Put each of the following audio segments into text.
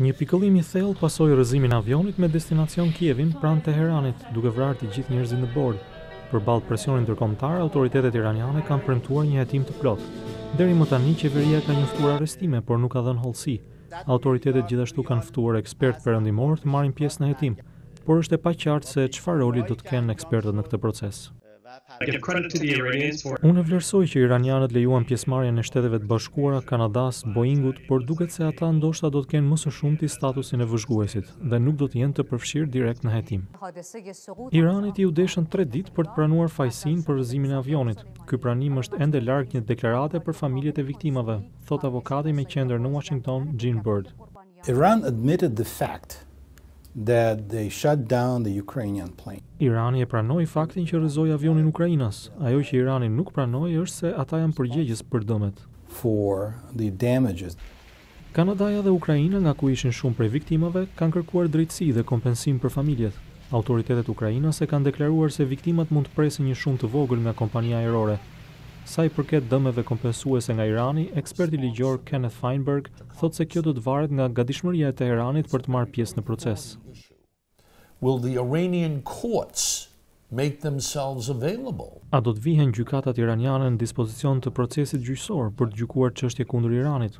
Një pikëllim i thellë pasoi rrëzimin e avionit me destinacion Kievin pranë Teheranit, duke vrarë të gjithë njerëzit në bord. Përballë presionit ndërkombëtar, autoritetet iraniane kanë premtuar një hetim të plotë. Deri më tani qeveria ka njoftuar arrestime, por nuk ka dhënë hollësi. Autoritetet gjithashtu kanë ftuar ekspertë perëndimorë të marrin pjesë në hetim, por është e paqartë se çfarë roli do të kenë ekspertët në këtë proces. Unë e vlerësoj që iranianët lejuan pjesëmarrjen e Shteteve të Bashkuara, Kanadasë, Boeing-ut, por duket se ata ndoshta do të kenë më së shumti statusin e vëzhguesit dhe nuk do të jenë të përfshirë direkt në hetim. Iranit iu deshën tre ditë për të pranuar fajësinë për rrëzimin e avionit. Ky pranim është ende larg një deklarate për familjet e viktimave, thotë avokati me qendër në Uashington, Gene Burd. Iran admitted the fact that they shot down the Ukrainian plane. Irani e pranoi faktin që rrëzoi avionin ukrainas. Ajo që Irani nuk pranoi është se ata janë përgjegjës për dëmet. For the damages. Kanadaja dhe Ukraina, nga ku ishin shumë prej viktimave, kanë kërkuar drejtësi dhe kompensim për familjet. Autoritetet ukrainase kanë deklaruar se viktimat mund të presin një shumë të vogël nga kompania ajrore. Sa i përket dëmeve kompensuese nga Irani, eksperti ligjor Kenneth Feinberg, thotë se kjo do të varet nga gatishmëria e Teheranit për të marrë pjesë në proces. A do të vihen gjykatat iraniane në dispozicion të procesit gjyqësor për të gjykuar çështje kundër Iranit?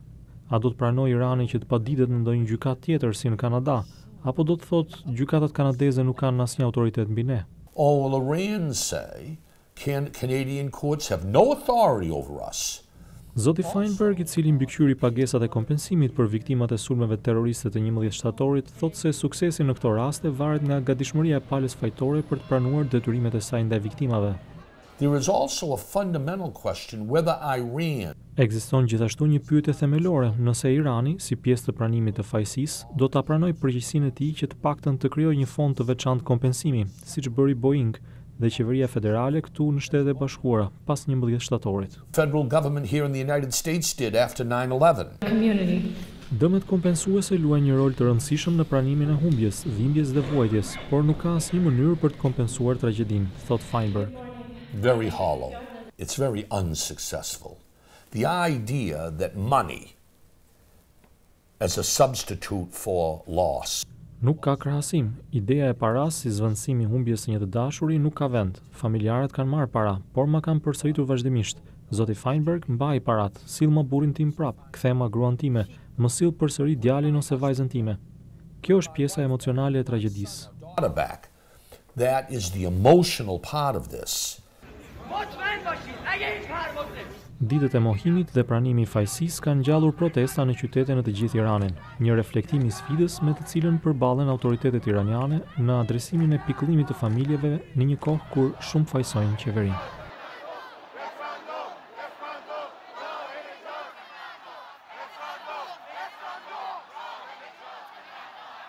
A do të pranojë Irani që të paditet në ndonjë gjykatë tjetër si në Kanada, apo do të thotë, gjykatat kanadeze nuk kanë asnjë autoritet mbi ne? Canadian courts have no authority over us? Zoti Feinberg, i cili mbikëqyri pagesat e kompensimit për viktimat e sulmeve terroriste të njëmbëdhjetë shtatorit, thotë se suksesi në këto raste varet nga gatishmëria e palës fajtore për të pranuar detyrimet e saj ndaj viktimave. There is also a fundamental question whether Iran. Ekziston gjithashtu një pyetje themelore, nëse Irani, si pjesë të pranimit të fajësisë, do ta pranojë përgjegjësinë e tij që të paktën të krijojë një fond të veçantë kompensimi, siç bëri Boeing, dhe qeveria federale këtu në Shtetet e Bashkuara pas njëmbëdhjetë shtatorit. Federal government here in the United States did after nine eleven. Dëmet kompensuese luajnë një rol të rëndësishëm në pranimin e humbjes, dhimbjes dhe vuajtjes, por nuk ka asnjë mënyrë për të kompensuar tragjedinë, thotë Feinberg. very hollow, it's very unsuccessful. The idea that money as a substitute for loss. Nuk ka krahasim, ideja e parasë si zvendësim i humbjes së një të dashuri nuk ka vend. Familjarët kanë marrë para, por ma kanë përsëritur vazhdimisht. Zoti Feinberg, mbaji paratë, sillma burrin tim prapë, kthema gruan time, më sill përsëri djalin ose vajzën time. Kjo është pjesa emocionale e tragjedisë. That is the emotional part of this. Ditët e mohimit dhe pranimi i fajësisë kanë ngjallur protesta në qytete në të gjithë Iranin, një reflektim i sfidës me të cilën përballen autoritetet iraniane në adresimin e pikëllimit të familjeve në një kohë kur shumë fajësojnë qeverinë.